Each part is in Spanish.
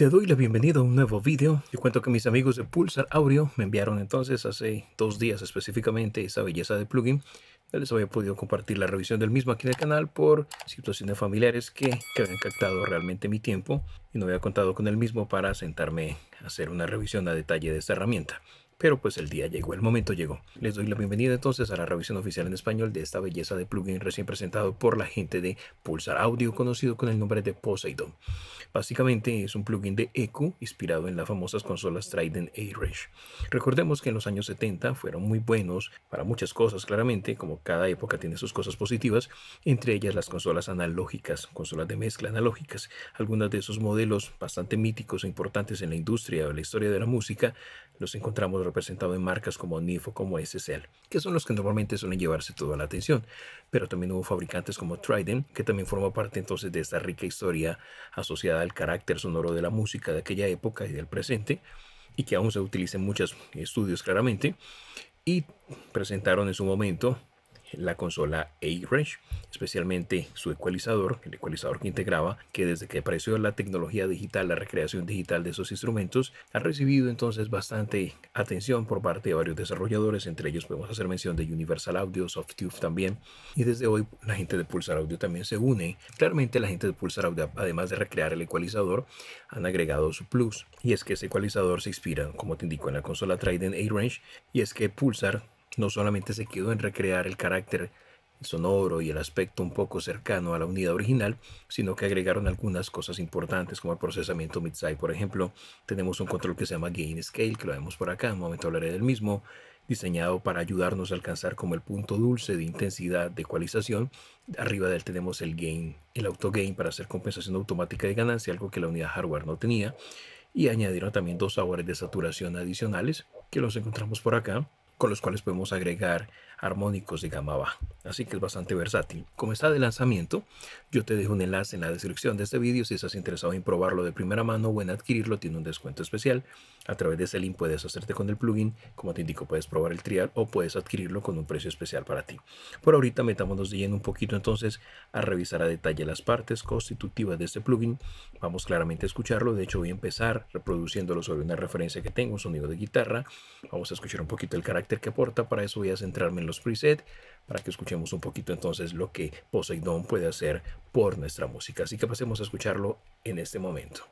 Te doy la bienvenida a un nuevo vídeo. Te cuento que mis amigos de Pulsar Audio me enviaron entonces hace dos días específicamente esa belleza de plugin. Ya les había podido compartir la revisión del mismo aquí en el canal por situaciones familiares que, que habían captado realmente mi tiempo y no había contado con el mismo para sentarme a hacer una revisión a detalle de esta herramienta. Pero pues el día llegó, el momento llegó. Les doy la bienvenida entonces a la revisión oficial en español de esta belleza de plugin recién presentado por la gente de Pulsar Audio, conocido con el nombre de Poseidon. Básicamente es un plugin de EQ inspirado en las famosas consolas Trident A-Range. Recordemos que en los años 70 fueron muy buenos para muchas cosas, claramente, como cada época tiene sus cosas positivas, entre ellas las consolas analógicas, consolas de mezcla analógicas. Algunos de esos modelos bastante míticos e importantes en la industria o la historia de la música los encontramos representado en marcas como NIF o como SSL, que son los que normalmente suelen llevarse toda la atención. Pero también hubo fabricantes como Trident, que también forma parte entonces de esta rica historia asociada al carácter sonoro de la música de aquella época y del presente, y que aún se utiliza en muchos estudios claramente, y presentaron en su momento la consola A-Range, especialmente su ecualizador, el ecualizador que integraba, que desde que apareció la tecnología digital, la recreación digital de esos instrumentos, ha recibido entonces bastante atención por parte de varios desarrolladores, entre ellos podemos hacer mención de Universal Audio, Softtube también, y desde hoy la gente de Pulsar Audio también se une. Claramente la gente de Pulsar Audio, además de recrear el ecualizador, han agregado su plus, y es que ese ecualizador se inspira, como te indico, en la consola Trident A-Range, y es que Pulsar no solamente se quedó en recrear el carácter sonoro y el aspecto un poco cercano a la unidad original, sino que agregaron algunas cosas importantes como el procesamiento mid-side. Por ejemplo, tenemos un control que se llama Gain Scale, que lo vemos por acá, en un momento hablaré del mismo, diseñado para ayudarnos a alcanzar como el punto dulce de intensidad de ecualización. Arriba de él tenemos el gain, el auto gain para hacer compensación automática de ganancia, algo que la unidad hardware no tenía. Y añadieron también dos sabores de saturación adicionales que los encontramos por acá con los cuales podemos agregar armónicos de gama baja. Así que es bastante versátil. Como está de lanzamiento, yo te dejo un enlace en la descripción de este vídeo si estás interesado en probarlo de primera mano o en adquirirlo, tiene un descuento especial. A través de ese link puedes hacerte con el plugin, como te indico, puedes probar el trial o puedes adquirirlo con un precio especial para ti. Por ahorita metámonos de lleno un poquito entonces a revisar a detalle las partes constitutivas de este plugin. Vamos claramente a escucharlo, de hecho voy a empezar reproduciéndolo sobre una referencia que tengo, un sonido de guitarra. Vamos a escuchar un poquito el carácter que aporta, para eso voy a centrarme en los presets, para que escuchemos un poquito entonces lo que Poseidon puede hacer por nuestra música. Así que pasemos a escucharlo en este momento.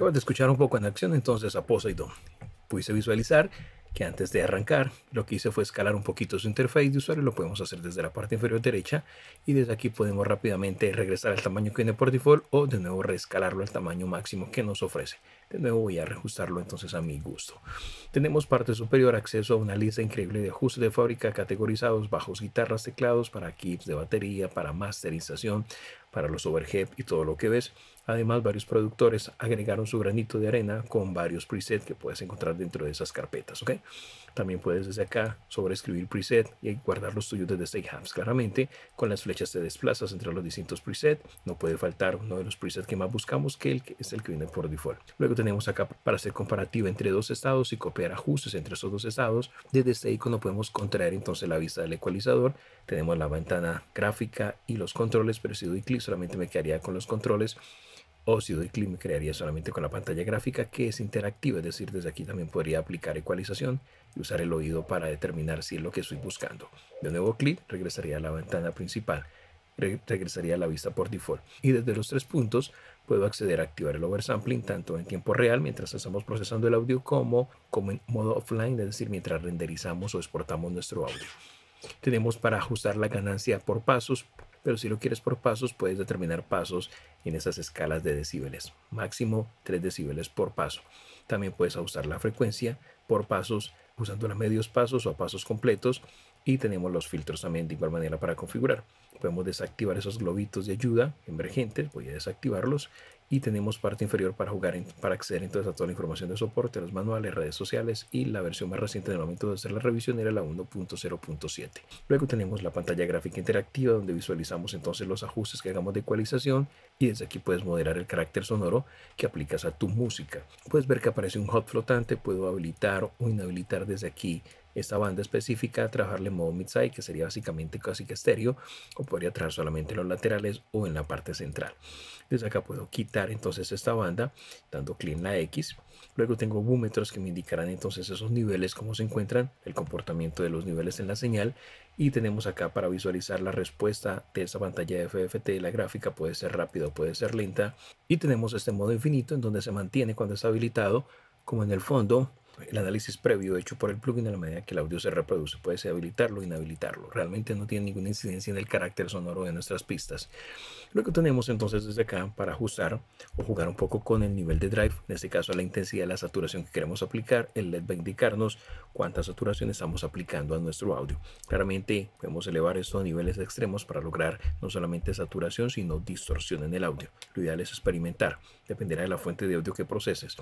Acabas de escuchar un poco en acción entonces a Poseidon. Puse visualizar que antes de arrancar lo que hice fue escalar un poquito su interfaz de usuario, lo podemos hacer desde la parte inferior derecha y desde aquí podemos rápidamente regresar al tamaño que viene por default o de nuevo reescalarlo al tamaño máximo que nos ofrece. De nuevo voy a reajustarlo entonces a mi gusto. Tenemos parte superior acceso a una lista increíble de ajustes de fábrica categorizados, bajos, guitarras, teclados, para kits de batería, para masterización, para los overhead y todo lo que ves. Además, varios productores agregaron su granito de arena con varios presets que puedes encontrar dentro de esas carpetas. También puedes desde acá sobreescribir preset y guardar los tuyos desde Stagehams. Claramente, con las flechas te desplazas entre los distintos presets. No puede faltar uno de los presets que más buscamos, que, el, que es el que viene por default. Luego tenemos acá para hacer comparativa entre dos estados y copiar ajustes entre esos dos estados. Desde este icono podemos contraer entonces la vista del ecualizador. Tenemos la ventana gráfica y los controles, pero si doy clic solamente me quedaría con los controles o si doy clic me crearía solamente con la pantalla gráfica que es interactiva, es decir, desde aquí también podría aplicar ecualización y usar el oído para determinar si es lo que estoy buscando. De nuevo clic regresaría a la ventana principal. regresaría a la vista por default. Y desde los tres puntos puedo acceder a activar el oversampling tanto en tiempo real mientras estamos procesando el audio como, como en modo offline, es decir, mientras renderizamos o exportamos nuestro audio. Tenemos para ajustar la ganancia por pasos, pero si lo quieres por pasos, puedes determinar pasos en esas escalas de decibeles, máximo 3 decibeles por paso. También puedes ajustar la frecuencia por pasos usando los medios pasos o pasos completos y tenemos los filtros también de igual manera para configurar. Podemos desactivar esos globitos de ayuda emergentes, voy a desactivarlos y tenemos parte inferior para jugar, para acceder entonces a toda la información de soporte, los manuales, redes sociales y la versión más reciente del momento de hacer la revisión era la 1.0.7. Luego tenemos la pantalla gráfica interactiva donde visualizamos entonces los ajustes que hagamos de ecualización y desde aquí puedes moderar el carácter sonoro que aplicas a tu música. Puedes ver que aparece un hot flotante, puedo habilitar o inhabilitar desde aquí esta banda específica, trabajarle en modo mid-side, que sería básicamente casi que estéreo, o podría trabajar solamente en los laterales o en la parte central. Desde acá puedo quitar entonces esta banda, dando clic en la X. Luego tengo búmetros que me indicarán entonces esos niveles, cómo se encuentran, el comportamiento de los niveles en la señal. Y tenemos acá para visualizar la respuesta de esta pantalla de FFT. La gráfica puede ser rápida o puede ser lenta. Y tenemos este modo infinito en donde se mantiene cuando está habilitado, como en el fondo el análisis previo hecho por el plugin a la medida que el audio se reproduce. Puedes habilitarlo o inhabilitarlo. Realmente no tiene ninguna incidencia en el carácter sonoro de nuestras pistas. Luego tenemos entonces desde acá para ajustar o jugar un poco con el nivel de drive, en este caso la intensidad de la saturación que queremos aplicar. El LED va a indicarnos cuánta saturación estamos aplicando a nuestro audio. Claramente podemos elevar esto a niveles extremos para lograr no solamente saturación, sino distorsión en el audio. Lo ideal es experimentar, dependerá de la fuente de audio que proceses.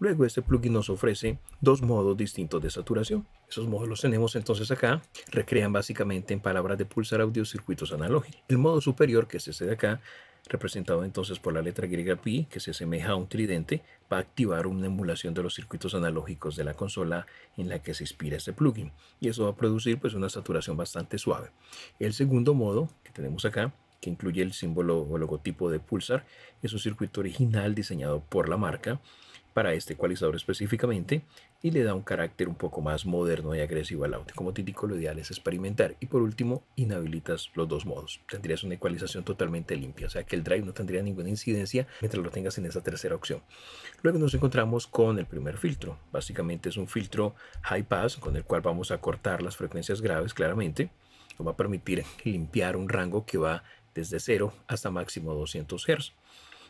Luego este plugin nos ofrece dos modos distintos de saturación. Esos modos los tenemos entonces acá. Recrean básicamente en palabras de pulsar audio circuitos analógicos. El modo superior, que es este de acá, representado entonces por la letra griega Pi, que se asemeja a un tridente, va a activar una emulación de los circuitos analógicos de la consola en la que se inspira este plugin. Y eso va a producir pues una saturación bastante suave. El segundo modo que tenemos acá que incluye el símbolo o logotipo de Pulsar, es un circuito original diseñado por la marca para este ecualizador específicamente y le da un carácter un poco más moderno y agresivo al audio. Como te lo ideal es experimentar. Y por último, inhabilitas los dos modos. Tendrías una ecualización totalmente limpia, o sea que el drive no tendría ninguna incidencia mientras lo tengas en esa tercera opción. Luego nos encontramos con el primer filtro. Básicamente es un filtro high pass con el cual vamos a cortar las frecuencias graves claramente. Nos va a permitir limpiar un rango que va desde 0 hasta máximo 200 Hz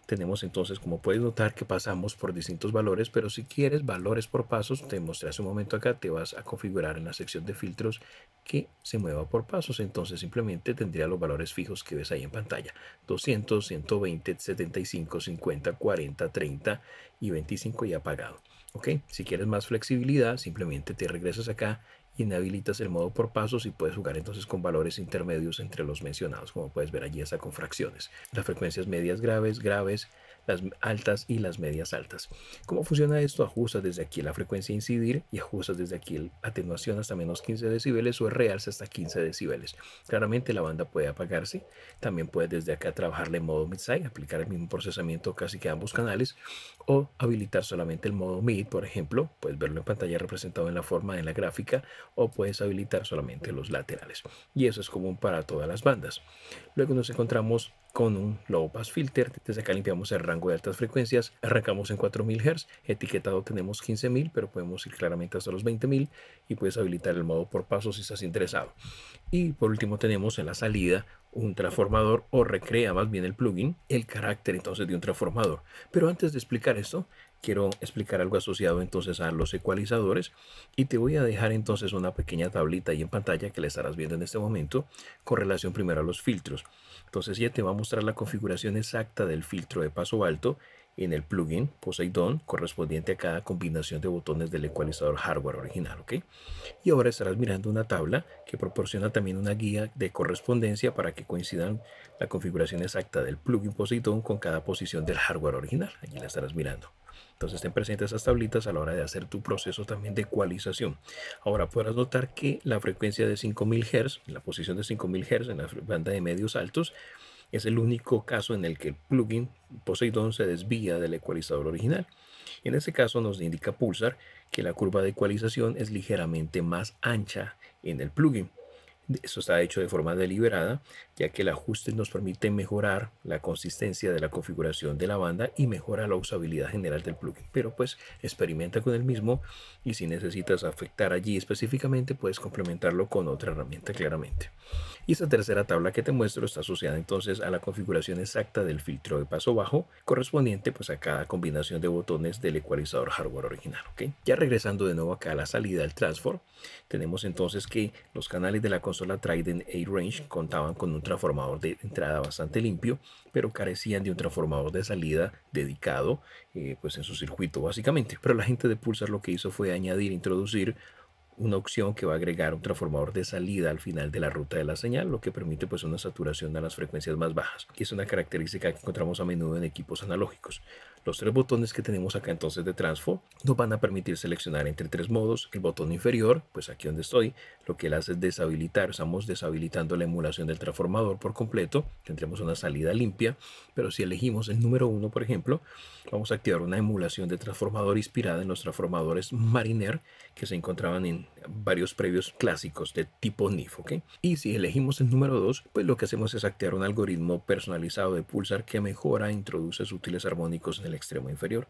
tenemos entonces, como puedes notar, que pasamos por distintos valores, pero si quieres valores por pasos, te mostré hace un momento acá, te vas a configurar en la sección de filtros que se mueva por pasos. Entonces simplemente tendría los valores fijos que ves ahí en pantalla. 200, 120, 75, 50, 40, 30 y 25 y apagado. ¿Ok? Si quieres más flexibilidad, simplemente te regresas acá inhabilitas el modo por pasos y puedes jugar entonces con valores intermedios entre los mencionados, como puedes ver allí esa con fracciones. Las frecuencias medias graves, graves, las altas y las medias altas. ¿Cómo funciona esto? Ajustas desde aquí la frecuencia incidir y ajustas desde aquí la atenuación hasta menos 15 decibeles o el hasta 15 decibeles. Claramente la banda puede apagarse. También puedes desde acá trabajarle en modo mid-side, aplicar el mismo procesamiento casi que a ambos canales o habilitar solamente el modo mid, por ejemplo. Puedes verlo en pantalla representado en la forma en la gráfica o puedes habilitar solamente los laterales. Y eso es común para todas las bandas. Luego nos encontramos con un low pass filter. Desde acá limpiamos el rango de altas frecuencias. Arrancamos en 4000 Hz. Etiquetado tenemos 15000, pero podemos ir claramente hasta los 20000 y puedes habilitar el modo por paso si estás interesado. Y por último tenemos en la salida un transformador o recrea más bien el plugin el carácter entonces de un transformador. Pero antes de explicar esto, quiero explicar algo asociado entonces a los ecualizadores y te voy a dejar entonces una pequeña tablita ahí en pantalla que le estarás viendo en este momento con relación primero a los filtros. Entonces ya te va a mostrar la configuración exacta del filtro de paso alto en el plugin Poseidon correspondiente a cada combinación de botones del ecualizador hardware original, ¿ok? Y ahora estarás mirando una tabla que proporciona también una guía de correspondencia para que coincidan la configuración exacta del plugin Poseidon con cada posición del hardware original. Allí la estarás mirando. Entonces ten presentes esas tablitas a la hora de hacer tu proceso también de ecualización. Ahora podrás notar que la frecuencia de 5000 Hz, la posición de 5000 Hz en la banda de medios altos, es el único caso en el que el plugin Poseidon se desvía del ecualizador original. En este caso nos indica Pulsar que la curva de ecualización es ligeramente más ancha en el plugin. Eso está hecho de forma deliberada, ya que el ajuste nos permite mejorar la consistencia de la configuración de la banda y mejora la usabilidad general del plugin. Pero pues experimenta con el mismo y si necesitas afectar allí específicamente, puedes complementarlo con otra herramienta claramente. Y esta tercera tabla que te muestro está asociada entonces a la configuración exacta del filtro de paso bajo correspondiente pues a cada combinación de botones del ecualizador hardware original. ¿okay? Ya regresando de nuevo acá a la salida del transform, tenemos entonces que los canales de la consola Trident A-Range contaban con un transformador de entrada bastante limpio, pero carecían de un transformador de salida dedicado eh, pues en su circuito básicamente. Pero la gente de Pulsar lo que hizo fue añadir, introducir una opción que va a agregar un transformador de salida al final de la ruta de la señal, lo que permite pues una saturación a las frecuencias más bajas. Y es una característica que encontramos a menudo en equipos analógicos. Los tres botones que tenemos acá entonces de transfo nos van a permitir seleccionar entre tres modos. El botón inferior, pues aquí donde estoy, lo que él hace es deshabilitar, estamos deshabilitando la emulación del transformador por completo. Tendremos una salida limpia, pero si elegimos el número uno, por ejemplo, vamos a activar una emulación de transformador inspirada en los transformadores Mariner que se encontraban en varios previos clásicos de tipo NIF. ¿ok? Y si elegimos el número 2, pues lo que hacemos es activar un algoritmo personalizado de pulsar que mejora e introduce sutiles armónicos en el extremo inferior.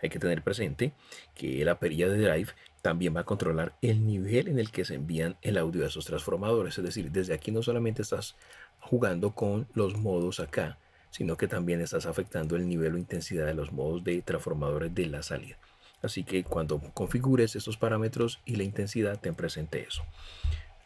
Hay que tener presente que la perilla de drive también va a controlar el nivel en el que se envían el audio a esos transformadores. Es decir, desde aquí no solamente estás jugando con los modos acá, sino que también estás afectando el nivel o intensidad de los modos de transformadores de la salida. Así que cuando configures estos parámetros y la intensidad, ten presente eso.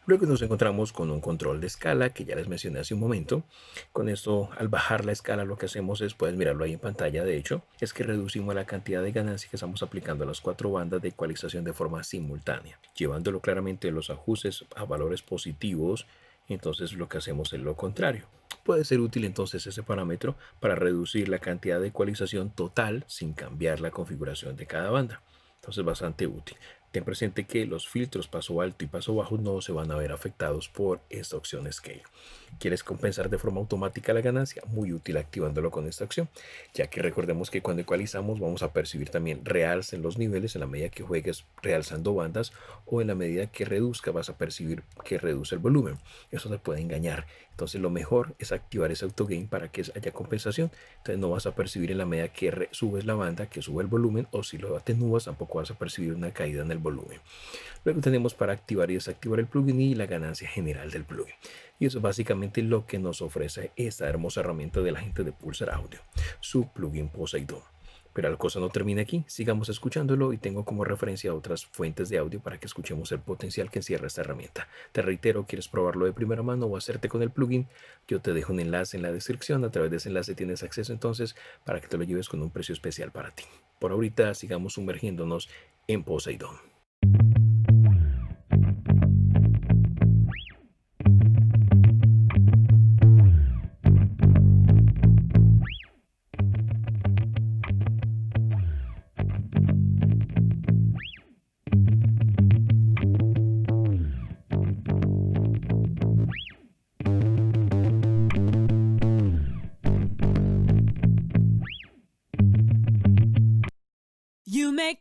Luego nos encontramos con un control de escala que ya les mencioné hace un momento. Con esto, al bajar la escala, lo que hacemos es, puedes mirarlo ahí en pantalla, de hecho, es que reducimos la cantidad de ganancia que estamos aplicando a las cuatro bandas de ecualización de forma simultánea, llevándolo claramente los ajustes a valores positivos. Entonces lo que hacemos es lo contrario. Puede ser útil entonces ese parámetro para reducir la cantidad de ecualización total sin cambiar la configuración de cada banda. Entonces bastante útil. Ten presente que los filtros paso alto y paso bajo no se van a ver afectados por esta opción Scale. ¿Quieres compensar de forma automática la ganancia? Muy útil activándolo con esta opción, ya que recordemos que cuando ecualizamos vamos a percibir también realce en los niveles en la medida que juegues realzando bandas o en la medida que reduzca vas a percibir que reduce el volumen. Eso te puede engañar. Entonces lo mejor es activar ese autogain para que haya compensación. Entonces no vas a percibir en la medida que subes la banda, que sube el volumen, o si lo atenúas tampoco vas a percibir una caída en el volumen. Luego tenemos para activar y desactivar el plugin y la ganancia general del plugin. Y eso es básicamente lo que nos ofrece esta hermosa herramienta de la gente de Pulsar Audio, su plugin Poseidon. Pero la cosa no termina aquí, sigamos escuchándolo y tengo como referencia otras fuentes de audio para que escuchemos el potencial que encierra esta herramienta. Te reitero, quieres probarlo de primera mano o hacerte con el plugin, yo te dejo un enlace en la descripción, a través de ese enlace tienes acceso entonces para que te lo lleves con un precio especial para ti. Por ahorita sigamos sumergiéndonos en Poseidon.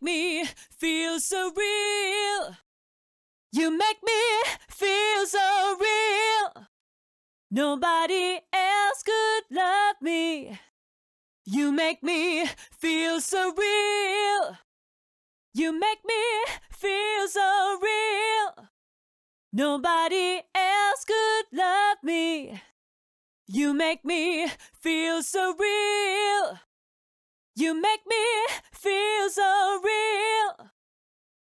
Me feel so real. You make me feel so real. Nobody else could love me. You make me feel so real. You make me feel so real. Nobody else could love me. You make me feel so real. You make me feel so real.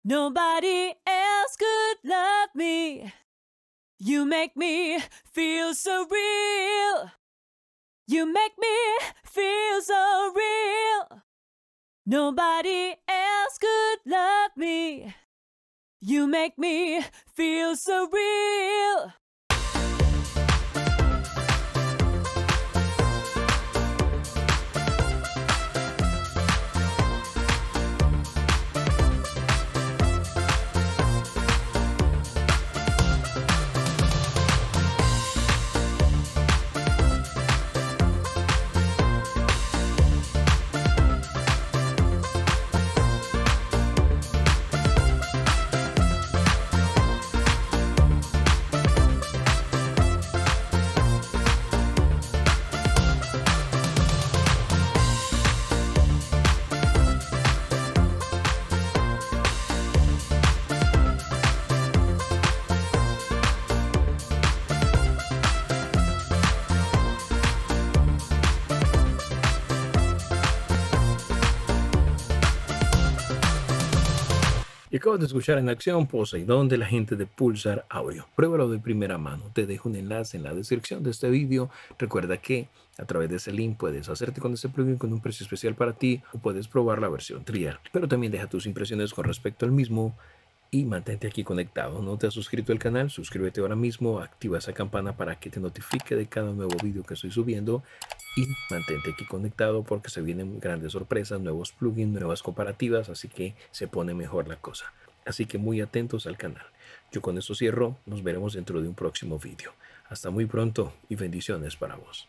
Nobody else could love me. You make me feel so real. You make me feel so real. Nobody else could love me. You make me feel so real. Acabas de escuchar en acción Poseidón de la gente de Pulsar Audio. Pruébalo de primera mano. Te dejo un enlace en la descripción de este vídeo. Recuerda que a través de ese link puedes hacerte con este plugin con un precio especial para ti o puedes probar la versión trial. Pero también deja tus impresiones con respecto al mismo y mantente aquí conectado. ¿No te has suscrito al canal? Suscríbete ahora mismo, activa esa campana para que te notifique de cada nuevo vídeo que estoy subiendo y mantente aquí conectado porque se vienen grandes sorpresas, nuevos plugins, nuevas comparativas, así que se pone mejor la cosa. Así que muy atentos al canal. Yo con esto cierro, nos veremos dentro de un próximo vídeo. Hasta muy pronto y bendiciones para vos.